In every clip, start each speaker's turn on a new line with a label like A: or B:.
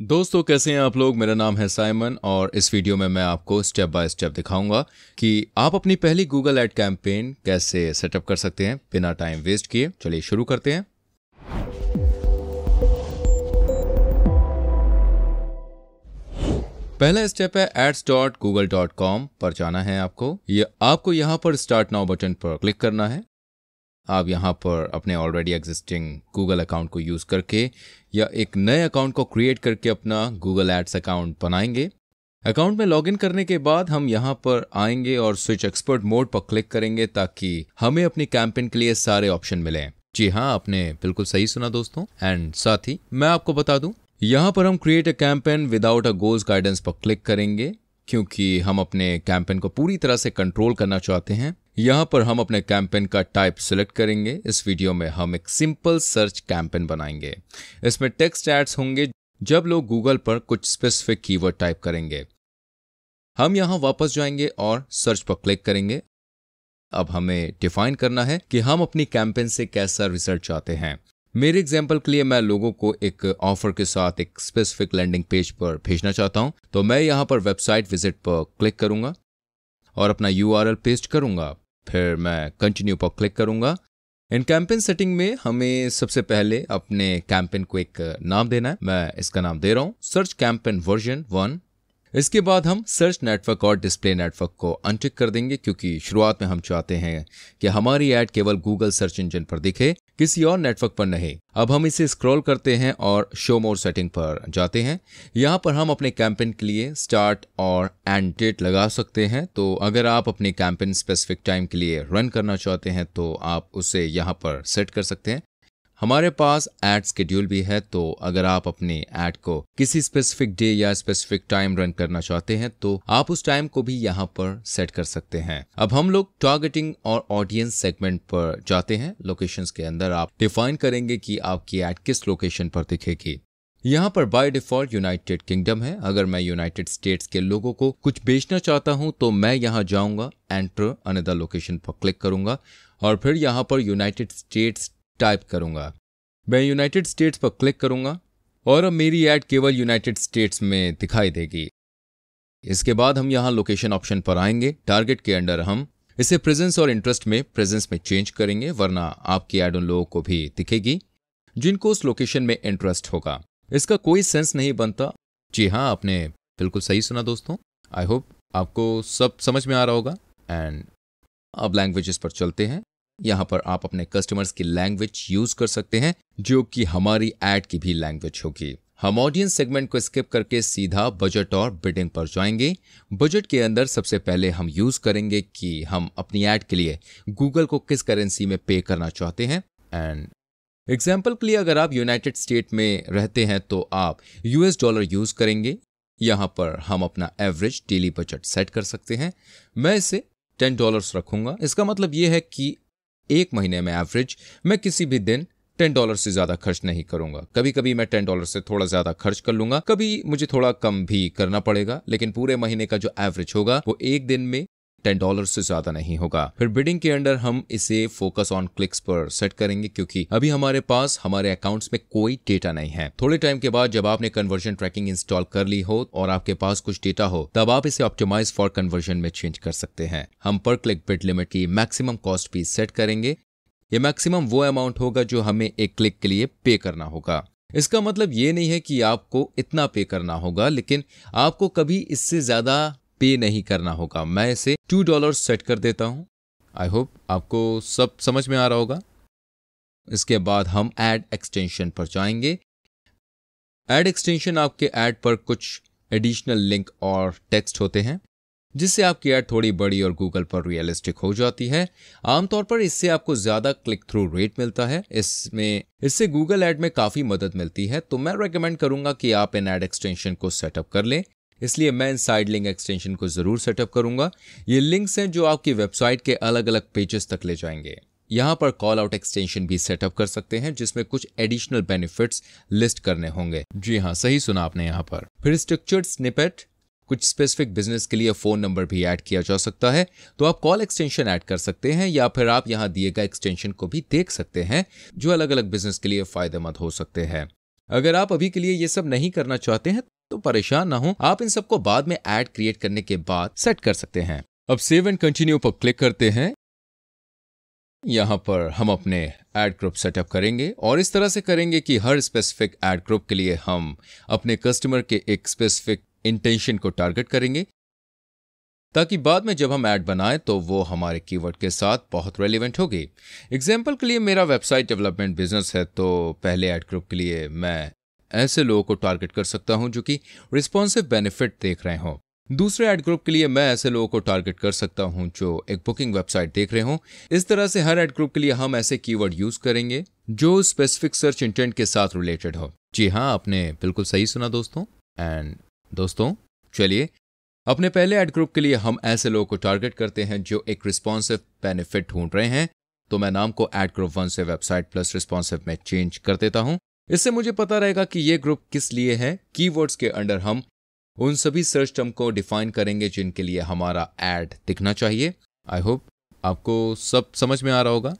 A: दोस्तों, कैसे हैं आप लोग? मेरा नाम है साइमन और इस वीडियो में मैं आपको स्टेप बाय स्टेप दिखाऊँगा कि आप अपनी पहली गूगल एड कैंपेन कैसे सेटअप कर सकते हैं बिना टाइम वेस्ट किए। चलिए शुरू करते हैं। पहला स्टेप है ads dot Google dot com पर जाना है आपको। ये आपको यहाँ पर स्टार्ट नाउ बटन पर क्लिक करना है। आप यहाँ पर अपने ऑलरेडी एग्जिस्टिंग गूगल अकाउंट को यूज़ करके या एक नए अकाउंट को क्रिएट करके अपना गूगल एड्स अकाउंट बनाएँगे। अकाउंट में लॉगिन करने के बाद हम यहाँ पर आएँगे और स्विच एक्सपर्ट मोड पर क्लिक करेंगे ताकि हमें अपनी कैंपेन के लिए सारे ऑप्शन मिले। जी हाँ आपने बिल्कुल सही सुना दोस्तों। एंड साथ ही मैं आपको बता दूँ, यहाँ पर हम create a campaign without a goals guidance पर क्लिक करेंगे, क्योंकि हम अपने कैंपेन को पूरी तरह से कंट्रोल करना चाहते हैं। यहाँ पर हम अपने कैंपेन का टाइप सिलेक्ट करेंगे। इस वीडियो में हम एक सिंपल सर्च कैंपेन बनाएँगे। इसमें टेक्स्ट एड्स होंगे, जब लोग गूगल पर कुछ स्पेसिफिक कीवर्ड टाइप करेंगे। हम यहाँ वापस जाएँगे और सर्च पर क्लिक करेंगे। अब हमें डिफाइन करना है कि हम अपनी कैंपेन से कैसा रिज़ल्ट चाहते हैं। मेरे एग्ज़ाम्पल के लिए मैं लोगों को एक ऑफ़र के साथ एक स्पेसिफिक लैंडिंग पेज पर भेजना चाहता हूँ। तो मैं यहाँ पर वेबसाइट विज़िट पर क्लिक करूँगा और अपना यूआरएल पेस्ट करूँगा। फिर मैं कंटिन्यू पर क्लिक करूँगा। इन कैंपेन सेटिंग में हमें सबसे पहले अपने कैंपेन को एक नाम देना है। मैं इसका नाम दे रहा हूँ। सर्च कैंपेन वर्जन वन इसके बाद हम सर्च नेटवर्क और डिस्प्ले नेटवर्क को अनटिक कर देंगे, क्योंकि शुरुआत में हम चाहते हैं कि हमारी ऐड केवल गूगल सर्च इंजन पर दिखे। किसी और नेटवर्क पर नहीं। अब हम इसे स्क्रॉल करते हैं और शो मोर सेटिंग पर जाते हैं। यहाँ पर हम अपने कैंपेन के लिए स्टार्ट और एंड डेट लगा सकते हैं। तो अगर आप अपने कैंपेन स्पेसिफिक टाइम के लिए रन करना चाहते हैं तो आप उसे यहाँ पर सेट कर सकते हैं। हमारे पास एड स्केड्यूल भी है तो अगर आप अपने एड को किसी स्पेसिफिक डे या स्पेसिफिक टाइम रन करना चाहते हैं तो आप उस टाइम को भी यहाँ पर सेट कर सकते हैं। अब हम लोग टारगेटिंग और ऑडियंस सेगमेंट पर जाते हैं। लोकेशंस के अंदर आप डिफाइन करेंगे कि आपकी एड किस लोकेशन पर दिखेगी। यहाँ पर बाय डिफ़ॉल्ट यूनाइटेड किंगडम है। अगर मैं यूनाइटेड स्टेट्स के लोगों को कुछ बेचना चाहता हूँ तो मैं यहाँ जाऊँगा एंटर अनदर लोकेशन पर क्लिक करूँगा और फिर यहाँ पर यूनाइटेड स्टेट्स टाइप करूँगा। मैं यूनाइटेड स्टेट्स पर क्लिक करूँगा और अब मेरी ऐड केवल यूनाइटेड स्टेट्स में दिखाई देगी। इसके बाद हम यहाँ लोकेशन ऑप्शन पर आएँगे। टारगेट के अंडर हम इसे प्रेजेंस और इंटरेस्ट में प्रेजेंस में चेंज करेंगे, वरना आपकी ऐड उन लोगों को भी दिखेगी, जिनको उस लोकेशन में इंटरेस्ट होगा। इसका कोई सेंस नहीं बनता। जी हाँ आपने बिल्कुल सही सुना दोस्तों। आई होप आपको सब समझ में आ रहा होगा। एंड अब लैंग्वेजेस पर चलते हैं। यहाँ पर आप अपने कस्टमर्स की लैंग्वेज यूज़ कर सकते हैं, जो कि हमारी एड की भी लैंग्वेज होगी। हम ऑडियंस सेगमेंट को स्किप करके सीधा बजट और बिडिंग पर जाएँगे। बजट के अंदर सबसे पहले हम यूज़ करेंगे कि हम अपनी एड के लिए गूगल को किस करेंसी में पे करना चाहते हैं। एंड एग्ज़ाम्पल के लिए अगर आप यूनाइटेड स्टेट में रहते हैं तो आप यूएस डॉलर यूज़ करेंगे। यहाँ पर हम अपना एवरेज डेली बजट सेट कर सकते हैं। मैं इसे टेन डॉलर्स रखूँगा। इसका मतलब यह है कि एक महीने में एवरेज मैं किसी भी दिन टेन डॉलर से ज़्यादा खर्च नहीं करूँगा। कभी कभी मैं टेन डॉलर से थोड़ा ज़्यादा खर्च कर लूँगा। कभी मुझे थोड़ा कम भी करना पड़ेगा, लेकिन पूरे महीने का जो एवरेज होगा, वो एक दिन में टेन डॉलर से ज़्यादा नहीं होगा। फिर बिडिंग के अंडर हम इसे फोकस ऑन क्लिक्स पर सेट करेंगे क्योंकि अभी हमारे पास, हमारे अकाउंट्स में कोई डेटा नहीं है। थोड़े टाइम के बाद जब आपने कन्वर्जन ट्रैकिंग इंस्टॉल कर ली हो और आपके पास कुछ डेटा हो, तब आप इसे ऑप्टिमाइज फॉर कन्वर्जन में चेंज कर सकते हैं। हम पर क्लिक बिट लिमिट की मैक्सिमम कॉस्ट भी सेट करेंगे। ये मैक्सिमम वो अमाउंट होगा जो हमें एक क्लिक के लिए पे करना होगा। इसका मतलब ये नहीं है कि आपको इतना पे करना होगा, लेकिन आपको कभी इससे ज़्यादा पे नहीं करना होगा। मैं इसे टू डॉलर सेट कर देता हूँ। आई होप आपको सब समझ में आ रहा होगा। इसके बाद हम एड एक्सटेंशन पर जाएँगे। एड एक्सटेंशन आपके एड पर कुछ एडिशनल लिंक और टेक्स्ट होते हैं, जिससे आपकी एड थोड़ी बड़ी और गूगल पर रियलिस्टिक हो जाती है। आमतौर पर इससे आपको ज़्यादा क्लिक थ्रू रेट मिलता है। इसमें, इससे गूगल एड में काफ़ी मदद मिलती है। तो मैं रेकमेंड करूँगा कि आप इन एड एक्सटेंशन को सेटअप कर लें। इसलिए मैं इन साइड लिंक एक्सटेंशन को ज़रूर सेटअप करूँगा। ये लिंक्स हैं जो आपकी वेबसाइट के अलग अलग पेजेस तक ले जाएँगे। यहाँ पर कॉल आउट एक्सटेंशन भी सेटअप कर सकते हैं, जिसमें कुछ एडिशनल बेनिफिट्स लिस्ट करने होंगे। जी हाँ सही सुना आपने यहाँ पर। फिर स्ट्रक्चर्ड स्निपेट, कुछ स्पेसिफिक बिज़नेस के लिए फ़ोन नंबर भी ऐड किया जा सकता है। तो आप कॉल एक्सटेंशन ऐड कर सकते हैं, या फिर आप यहाँ दिए गए एक्सटेंशन को भी देख सकते हैं, जो अलग अलग बिज़नेस के लिए फ़ायदेमंद हो सकते हैं। अगर आप अभी के लिए ये सब नहीं करना चाहते हैं तो परेशान ना हो, आप इन सबको बाद में एड क्रिएट करने के बाद सेट कर सकते हैं। अब सेव एंड कंटिन्यू पर क्लिक करते हैं। यहाँ पर हम अपने एड ग्रुप सेटअप करेंगे और इस तरह से करेंगे कि हर स्पेसिफिक एड ग्रुप के लिए हम अपने कस्टमर के एक स्पेसिफिक इंटेंशन को टारगेट करेंगे। ताकि बाद में जब हम ऐड बनाएँ तो वो हमारे कीवर्ड के साथ बहुत रेलिवेंट होगी। एग्ज़ाम्पल के लिए मेरा वेबसाइट डेवलपमेंट बिज़नेस है तो पहले ऐड ग्रुप के लिए मैं ऐसे लोगों को टारगेट कर सकता हूँ जो कि रिस्पॉन्सिव बेनिफिट देख रहे हों। दूसरे एड ग्रुप के लिए मैं ऐसे लोगों को टारगेट कर सकता हूँ जो एक बुकिंग वेबसाइट देख रहे हों। इस तरह से हर एड ग्रुप के लिए हम ऐसे कीवर्ड यूज़ करेंगे जो स्पेसिफिक सर्च इंटेंट के साथ रिलेटेड हो। जी हाँ आपने बिल्कुल सही सुना दोस्तों। एंड दोस्तों, चलिए, अपने पहले एड ग्रुप के लिए हम ऐसे लोगों को टारगेट करते हैं जो एक रिस्पॉन्सिव बेनिफिट ढूंढ रहे हैं। तो मैं नाम को एड ग्रुप वन से वेबसाइट प्लस रिस्पॉन्सिव में चेंज कर देता हूँ। इससे मुझे पता रहेगा कि ये ग्रुप किस लिए है कीवर्ड्स के अंडर हम उन सभी सर्च टर्म को डिफाइन करेंगे जिनके लिए हमारा एड दिखना चाहिए। आई होप आपको सब समझ में आ रहा होगा।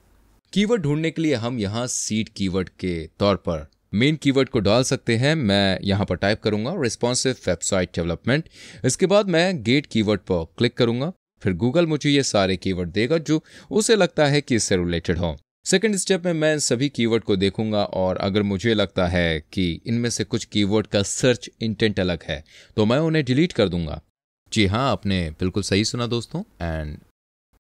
A: कीवर्ड ढूँढने के लिए हम यहाँ सीड कीवर्ड के तौर पर मेन कीवर्ड को डाल सकते हैं। मैं यहाँ पर टाइप करूँगा रिस्पॉन्सिव वेबसाइट डेवलपमेंट इसके बाद मैं गेट कीवर्ड पर क्लिक करूँगा। फिर गूगल मुझे ये सारे कीवर्ड देगा जो उसे लगता है कि इससे रिलेटेड हो। सेकेंड स्टेप में मैं सभी कीवर्ड को देखूँगा और अगर मुझे लगता है कि इनमें से कुछ कीवर्ड का सर्च इंटेंट अलग है तो मैं उन्हें डिलीट कर दूँगा। जी हाँ आपने बिल्कुल सही सुना दोस्तों एंड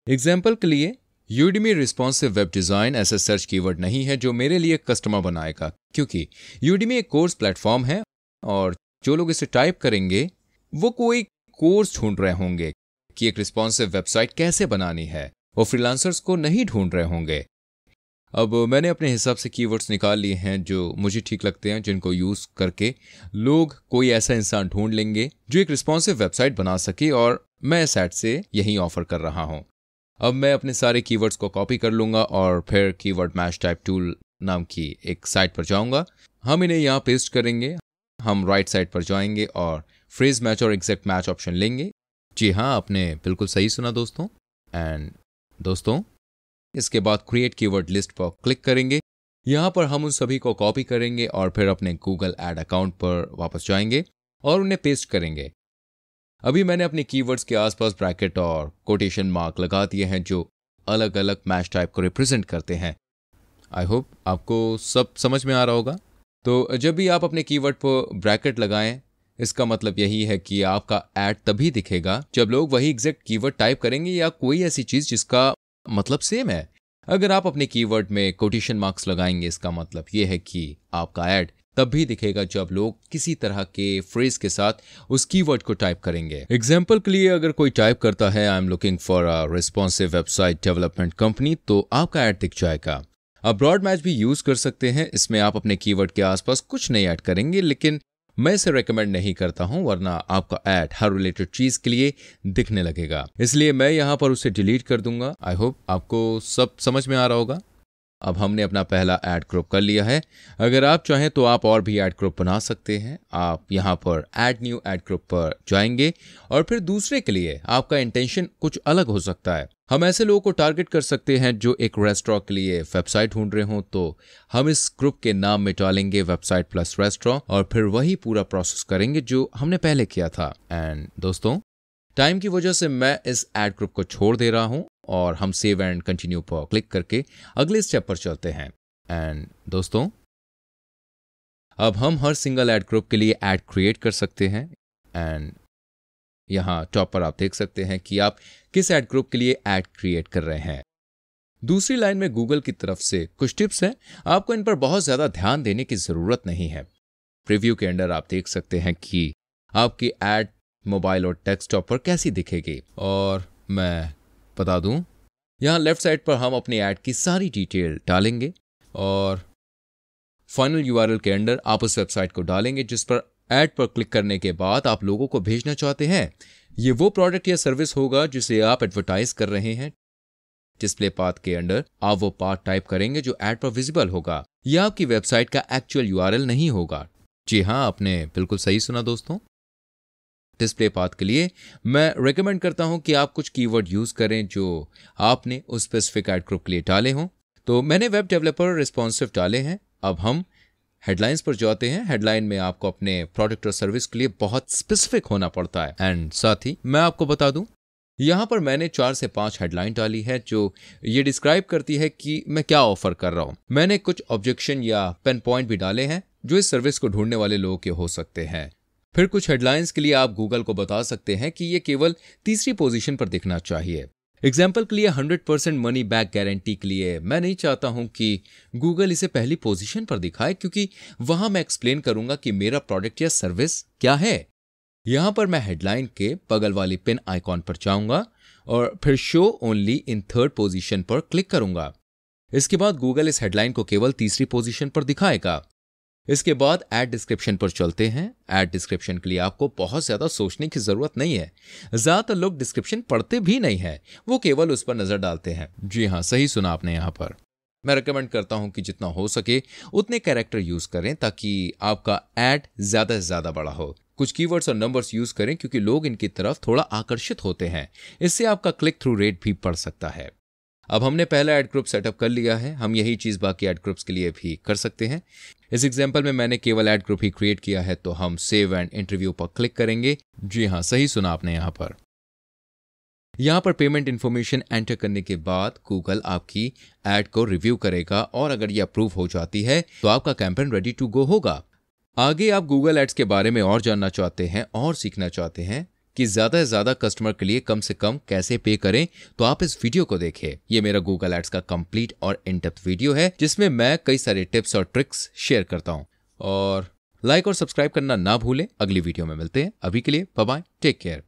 A: एग्ज़ाम्पल के लिए यूडीमी रिस्पॉन्सिव वेब डिज़ाइन ऐसे सर्च कीवर्ड नहीं है जो मेरे लिए कस्टमर बनाएगा, क्योंकि यूडीमी एक कोर्स प्लेटफॉर्म है और जो लोग इसे टाइप करेंगे, वो कोई कोर्स ढूंढ रहे होंगे कि एक रिस्पॉन्सिव वेबसाइट कैसे बनानी है। वो फ्रीलांसर्स को नहीं ढूंढ रहे होंगे। अब मैंने अपने हिसाब से कीवर्ड्स निकाल लिए हैं जो मुझे ठीक लगते हैं, जिनको यूज़ करके लोग कोई ऐसा इंसान ढूंढ लेंगे जो एक रिस्पॉन्सिव वेबसाइट बना सके और मैं इस एड से यही ऑफ़र कर रहा हूँ। अब मैं अपने सारे कीवर्ड्स को कॉपी कर लूँगा और फिर कीवर्ड मैच टाइप टूल नाम की एक साइट पर जाऊँगा। हम इन्हें यहाँ पेस्ट करेंगे, हम राइट साइड पर जाएँगे और फ्रेज मैच और एग्जैक्ट मैच ऑप्शन लेंगे। जी हाँ आपने बिल्कुल सही सुना दोस्तों। एंड दोस्तों इसके बाद क्रिएट कीवर्ड लिस्ट पर क्लिक करेंगे। यहाँ पर हम उन सभी को कॉपी करेंगे और फिर अपने गूगल एड अकाउंट पर वापस जाएँगे और उन्हें पेस्ट करेंगे। अभी मैंने अपने कीवर्ड्स के आसपास ब्रैकेट और कोटेशन मार्क लगा दिए हैं जो अलग अलग मैच टाइप को रिप्रेजेंट करते हैं। आई होप आपको सब समझ में आ रहा होगा। तो जब भी आप अपने कीवर्ड पर ब्रैकेट लगाएँ, इसका मतलब यही है कि आपका एड तभी दिखेगा जब लोग वही एग्जैक्ट कीवर्ड टाइप करेंगे या कोई ऐसी चीज़ जिसका मतलब सेम है। अगर आप अपने कीवर्ड में कोटेशन मार्क्स लगाएँगे, इसका मतलब यह है कि आपका एड तब भी दिखेगा जब लोग किसी तरह के फ्रेज के साथ उस कीवर्ड को टाइप करेंगे। एग्ज़ाम्पल के लिए अगर कोई टाइप करता है I am looking for a responsive website development company तो आपका ऐड दिख जाएगा। आप ब्रॉड मैच भी यूज़ कर सकते हैं। इसमें आप अपने कीवर्ड के आसपास कुछ नहीं ऐड करेंगे, लेकिन मैं इसे रेकमेंड नहीं करता हूँ, वरना आपका एड हर रिलेटेड चीज़ के लिए दिखने लगेगा। इसलिए मैं यहाँ पर उसे डिलीट कर दूँगा। आई होप आपको सब समझ में आ रहा होगा। अब हमने अपना पहला ऐड ग्रुप कर लिया है। अगर आप चाहें तो आप और भी ऐड ग्रुप बना सकते हैं। आप यहाँ पर ऐड न्यू ऐड ग्रुप पर जाएँगे और फिर दूसरे के लिए आपका इंटेंशन कुछ अलग हो सकता है। हम ऐसे लोगों को टारगेट कर सकते हैं जो एक रेस्टोरेंट के लिए वेबसाइट ढूंढ रहे हों तो हम इस ग्रुप के नाम में डालेंगे वेबसाइट प्लस रेस्टोरेंट और फिर वही पूरा प्रोसेस करेंगे जो हमने पहले किया था। एंड दोस्तों टाइम की वजह से मैं इस एड ग्रुप को छोड़ दे रहा हूँ। और हम सेव एंड कंटिन्यू पर क्लिक करके अगले स्टेप पर चलते हैं। एंड दोस्तों, अब हम हर सिंगल एड ग्रुप के लिए एड क्रिएट कर सकते हैं। एंड यहाँ टॉप पर आप देख सकते हैं कि आप किस एड ग्रुप के लिए एड क्रिएट कर रहे हैं। दूसरी लाइन में गूगल की तरफ़ से कुछ टिप्स हैं। आपको इन पर बहुत ज़्यादा ध्यान देने की ज़रूरत नहीं है। प्रीव्यू के अंडर आप देख सकते हैं कि आपकी एड मोबाइल और डेस्कटॉप पर कैसी दिखेगी। और मैं बता दूँ। यहाँ लेफ़्ट साइड पर हम अपनी ऐड की सारी डिटेल डालेंगे और फाइनल यूआरएल के अंदर आप उस वेबसाइट को डालेंगे जिस पर ऐड पर क्लिक करने के बाद आप लोगों को भेजना चाहते हैं। ये वो प्रोडक्ट या सर्विस होगा जिसे आप एडवर्टाइज कर रहे हैं। डिस्प्ले पाथ के अंदर आप वो पाथ टाइप करेंगे जो एड पर विजिबल होगा। यह आपकी वेबसाइट का एक्चुअल यूआरएल नहीं होगा। जी हाँ आपने बिल्कुल सही सुना दोस्तों। डिस्प्ले पाथ के लिए, मैं रेकमेंड करता हूँ कि आप कुछ कीवर्ड यूज़ करें जो आपने उस स्पेसिफिक एड ग्रुप के लिए डाले हों। तो मैंने वेब डेवलपर रिस्पॉन्सिव डाले हैं। अब हम हेडलाइंस पर जाते हैं। हेडलाइन में आपको अपने प्रोडक्ट और सर्विस के लिए बहुत स्पेसिफिक होना पड़ता है। एंड साथ ही मैं आपको बता दूँ, यहाँ पर मैंने चार से पाँच हेडलाइन डाली है जो ये डिस्क्राइब करती है कि मैं क्या ऑफ़र कर रहा हूँ। मैंने कुछ ऑब्जेक्शन या पेन पॉइंट भी डाले हैं जो इस सर्विस को ढूँढने वाले लोगों के हो सकते हैं। फिर कुछ हेडलाइंस के लिए आप गूगल को बता सकते हैं कि ये केवल तीसरी पोजीशन पर दिखना चाहिए। एग्ज़ाम्पल के लिए hundred percent money back guarantee के लिए मैं नहीं चाहता हूँ कि गूगल इसे पहली पोजीशन पर दिखाए, क्योंकि वहाँ मैं एक्सप्लेन करूँगा कि मेरा प्रोडक्ट या सर्विस क्या है। यहाँ पर मैं हेडलाइन के बगल वाली पिन आइकॉन पर जाऊँगा और फिर show only in third position पर क्लिक करूँगा। इसके बाद गूगल इस हेडलाइन को केवल तीसरी पोजीशन पर दिखाएगा। इसके बाद एड डिस्क्रिप्शन पर चलते हैं। एड डिस्क्रिप्शन के लिए आपको बहुत ज़्यादा सोचने की ज़रूरत नहीं है। ज़्यादातर लोग डिस्क्रिप्शन पढ़ते भी नहीं है। वो केवल उस पर नज़र डालते हैं। जी हाँ सही सुना आपने यहाँ पर। मैं रिकमेंड करता हूँ कि जितना हो सके उतने कैरेक्टर यूज़ करें ताकि आपका एड ज़्यादा से ज़्यादा बड़ा हो। कुछ कीवर्ड्स और नंबर्स यूज़ करें क्योंकि लोग इनकी तरफ़ थोड़ा आकर्षित होते हैं। इससे आपका क्लिक थ्रू रेट भी बढ़ सकता है। अब हमने पहला एड ग्रुप सेटअप कर लिया है। हम यही चीज़ बाकी एड ग्रुप्स के लिए भी कर सकते हैं। इस एग्ज़ाम्पल में मैंने केवल एड ग्रुप ही क्रिएट किया है तो हम सेव एंड इंटरव्यू पर क्लिक करेंगे। जी हाँ सही सुना आपने यहाँ पर। यहाँ पर पेमेंट इन्फॉर्मेशन एंटर करने के बाद गूगल आपकी एड को रिव्यू करेगा, और अगर ये अप्रूव हो जाती है तो आपका कैंपेन रेडी टू गो होगा। आगे आप गूगल एड्स के बारे में और जानना चाहते हैं, और सीखना चाहते हैं कि ज़्यादा से ज़्यादा कस्टमर के लिए कम से कम कैसे पे करें तो आप इस वीडियो को देखें ये मेरा गूगल एड्स का कंप्लीट और इनडेप्थ वीडियो है, जिसमें मैं कई सारे टिप्स और ट्रिक्स शेयर करता हूँ। और लाइक और सब्सक्राइब करना ना भूलें। अगली वीडियो में मिलते हैं। अभी के लिए बाय टेक केयर